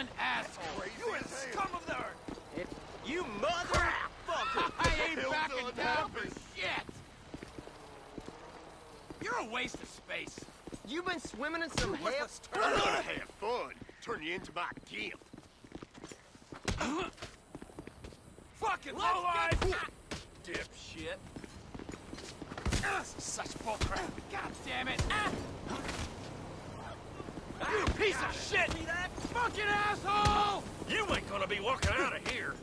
an asshole. You are the scum of the earth. You motherfucker! I ain't backing down for shit. You're a waste of space. You've been swimming in some hell? I'm gonna have fun. Turn you into my gift. Fucking Let's lowlife. Dipshit. Such bullcrap. God damn it. Ah. You piece of shit! See that? Fucking asshole! You ain't gonna be walking out of here.